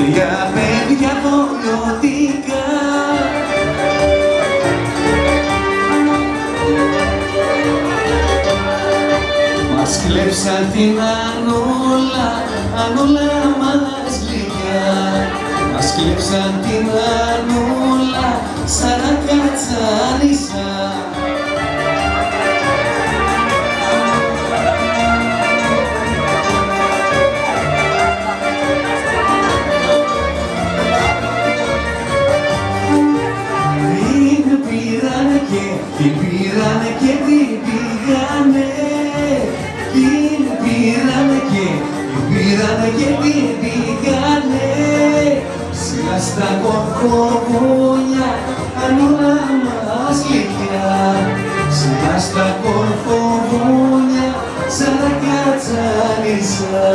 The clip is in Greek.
Τρία παιδιά δολιωτικά Μας κλέψαν την Ανούλα, Ανούλα μας γλυκιά Μας κλέψαν την Ανούλα, Την πήρανε και την πήρανε και την πήγανε ψηλά στα κορφοβούνια ανούρα μας γλυκιά ψηλά στα κορφοβούνια σαν τα κατσανισά